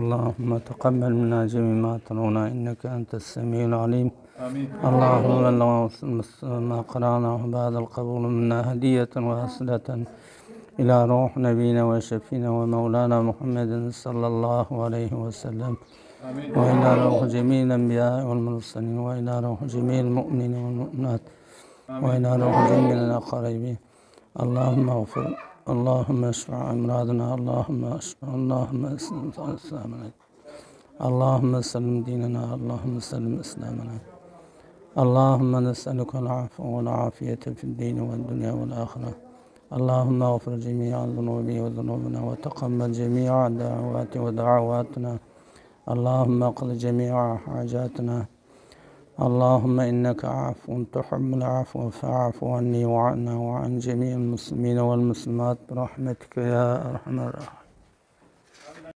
اللهم تقبل منا جميع ما ترونا إنك أنت السميع العليم. آمين. اللهم ما قرأناه بعد القبول منا هدية وأصلة إلى روح نبينا وشفينا ومولانا محمد صلى الله عليه وسلم. آمين. وإلى روح جميع الأنبياء والمرسلين وإلى روح جميع المؤمنين والمؤمنات وإلى روح جميع الأقاربين. اللهم اغفر اللهم اشفع أمراضنا اللهم اشفع اللهم اسلم إسلامنا. اللهم سلم ديننا اللهم سلم إسلامنا. اللهم نسألك العفو والعافية في الدين والدنيا والآخرة. اللهم اغفر جميع ذنوبي وذنوبنا وتقبل جميع دعوات ودعواتنا. اللهم اقض جميع حاجاتنا. اللهم إنك عفو تحب العفو فاعف عني وعنا وعن جميع المسلمين والمسلمات برحمتك يا أرحم الراحمين.